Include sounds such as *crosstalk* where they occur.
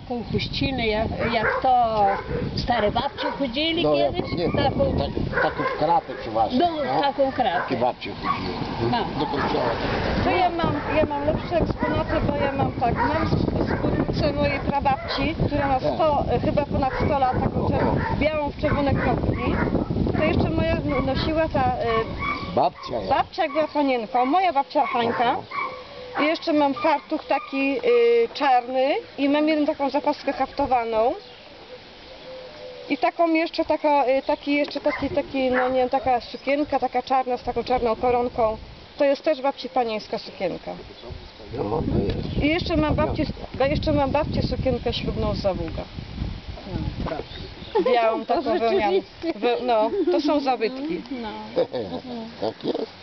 taką chuścinę, jak, jak to stare babcie chodzili No, ja, kiedyś. nie, taką, tak, taką w kratę przeważnie. no, taką Takie kratę. babcie chodziły. No. Do kościoła. tak. To ja mam, ja mam lepsze eksponaty, bo ja mam tak, mam spódnicę mojej prababci, która ma 100, e, chyba ponad 100 lat, taką czerw- białą w czerwone kropki. To jeszcze moja no- nosiła ta e, Babcia ja. babcia, jak była panienką, moja babcia Hańka. I jeszcze mam fartuch taki y, czarny i mam jedną taką zapaskę haftowaną. I taką jeszcze taka, y, taki jeszcze taki, taki, no nie wiem, taka sukienka, taka czarna z taką czarną koronką. To jest też babci panieńska sukienka. No, to jest. I jeszcze mam babci, a jeszcze mam babcię sukienkę ślubną z załuga. Białą taką wełnianą. We, no, to są zabytki. No. *laughs* tak jest.